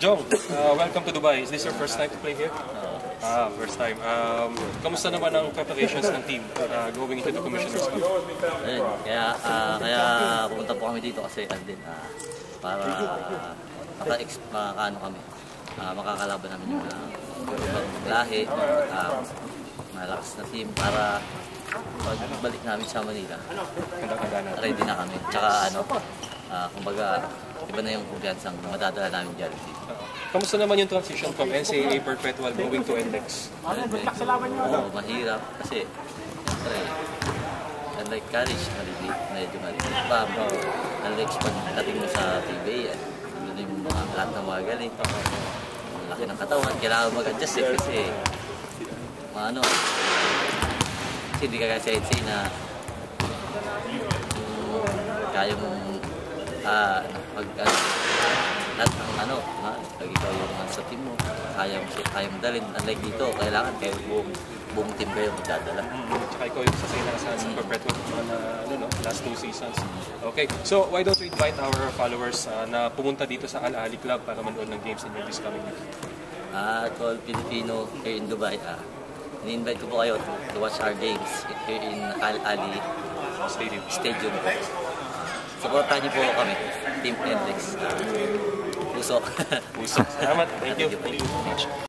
Jong, uh, welcome to Dubai. Is this your first time to play here? Ah, first time. Um, kamusta naman ang preparations ng team uh, going into the Commissioner's Cup? Ayun, kaya, ah, kaya pumunta po kami dito kasi ano din, ah, para maka, maka ano kami, ah, makakalaban namin yung mga ibang lahi, ah, malakas na team para pagbalik namin sa Manila, ready na kami. Tsaka ano, ah, kumbaga, iba na yung kumpiyansang madadala namin dyan. Kamusta naman yung transition from NCAA Perpetual going to NLEX? Oo, mahirap kasi, siyempre, unlike college, maliliit, medyo maliliit pa. Unlike pag dating mo sa PBA, eh, doon yung mga lahat ng mga galing. Laki ng katawan, kailangan mag-adjust eh kasi, ano, kasi hindi ka kasi sa na mm, kaya mong ah, pag ano, lahat ng ano, ha, pag ikaw yung ano sa team mo, kaya mo, siya- kaya mo dalhin. Unlike dito, kailangan kayo buong, buong team kayo magdadala. Mm, tsaka ikaw yung sasay na sa Perpetual na ano, no, last two seasons. Okay, so why don't we invite our followers uh, na pumunta dito sa Al Ali Club para manood ng games ninyo this coming week? Ah, to all Filipino here in Dubai, ah, ini-invite ko po kayo to, to watch our games here in Al Ali Stadium. Stadium. Supportahan niyo po kami, Team Netflix. Ah, puso. Puso. Salamat. Thank you. Thank you.